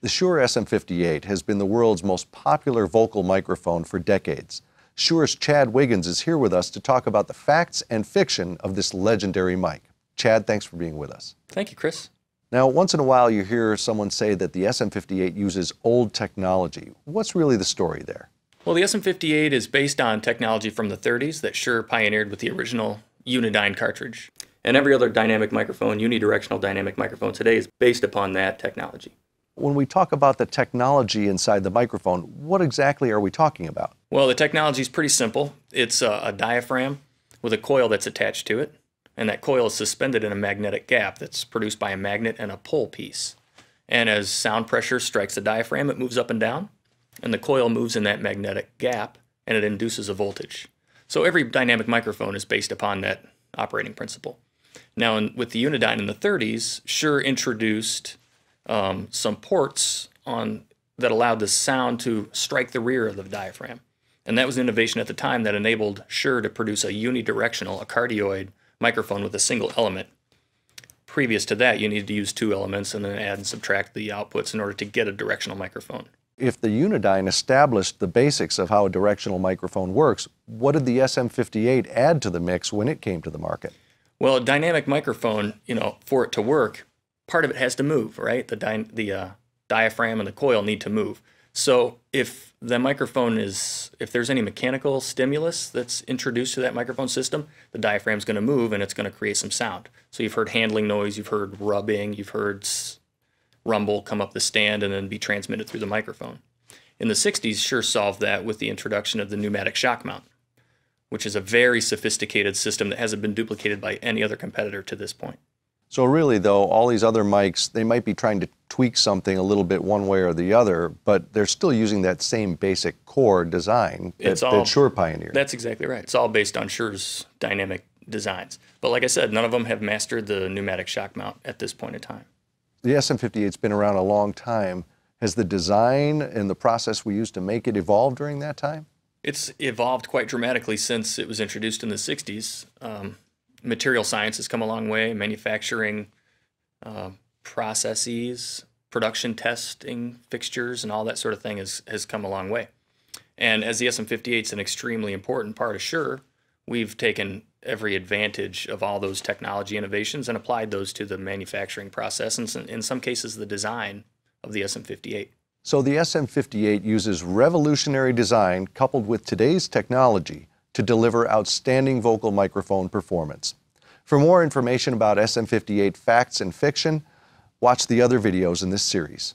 The Shure SM58 has been the world's most popular vocal microphone for decades. Shure's Chad Wiggins is here with us to talk about the facts and fiction of this legendary mic. Chad, thanks for being with us. Thank you, Chris. Now, once in a while you hear someone say that the SM58 uses old technology. What's really the story there? Well, the SM58 is based on technology from the 30s that Shure pioneered with the original Unidyne cartridge. And every other dynamic microphone, unidirectional dynamic microphone today, is based upon that technology. When we talk about the technology inside the microphone, what exactly are we talking about? Well, the technology is pretty simple. It's a, a diaphragm with a coil that's attached to it, and that coil is suspended in a magnetic gap that's produced by a magnet and a pole piece. And as sound pressure strikes the diaphragm, it moves up and down, and the coil moves in that magnetic gap, and it induces a voltage. So every dynamic microphone is based upon that operating principle. Now, in, with the Unidyne in the 30s, Shure introduced um, some ports on that allowed the sound to strike the rear of the diaphragm. And that was an innovation at the time that enabled Shure to produce a unidirectional, a cardioid microphone with a single element. Previous to that, you needed to use two elements and then add and subtract the outputs in order to get a directional microphone. If the Unidyne established the basics of how a directional microphone works, what did the SM58 add to the mix when it came to the market? Well, a dynamic microphone, you know, for it to work, part of it has to move, right? The, di- the uh, diaphragm and the coil need to move. So if the microphone is, if there's any mechanical stimulus that's introduced to that microphone system, the diaphragm's going to move and it's going to create some sound. So you've heard handling noise, you've heard rubbing, you've heard rumble come up the stand and then be transmitted through the microphone. In the 60s, Shure solved that with the introduction of the pneumatic shock mount, which is a very sophisticated system that hasn't been duplicated by any other competitor to this point. So really, though, all these other mics, they might be trying to tweak something a little bit one way or the other, but they're still using that same basic core design that, It's all- that Shure pioneered. That's exactly right. It's all based on Shure's dynamic designs. But like I said, none of them have mastered the pneumatic shock mount at this point in time. the SM58's been around a long time. Has the design and the process we used to make it evolved during that time? It's evolved quite dramatically since it was introduced in the 60s. Um, material science has come a long way, manufacturing uh, processes, production testing, fixtures, and all that sort of thing has, has come a long way. And as the SM58 is an extremely important part of Shure, we've taken every advantage of all those technology innovations and applied those to the manufacturing process and in some cases the design of the SM58. So the SM58 uses revolutionary design coupled with today's technology to deliver outstanding vocal microphone performance. For more information about SM58 facts and fiction, watch the other videos in this series.